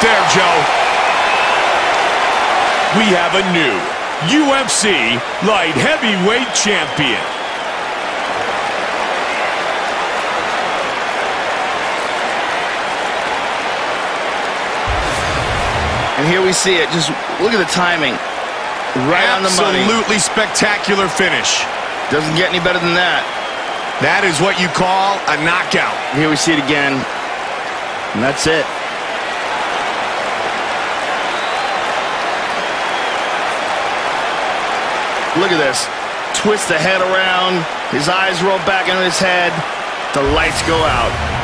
there, Joe. We have a new UFC light heavyweight champion. And here we see it. Just look at the timing. Right on the money. Absolutely spectacular finish. Doesn't get any better than that. That is what you call a knockout. Here we see it again. And that's it. Look at this. Twist the head around. His eyes roll back into his head. The lights go out.